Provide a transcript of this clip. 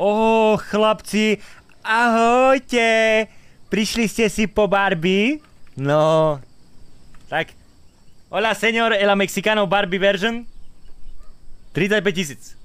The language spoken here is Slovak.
Ó, chlapci, ahojte! Prišli ste si po Barbie? No, tak. Hola, señor, el mexicano Barbie version. 35 tisíc.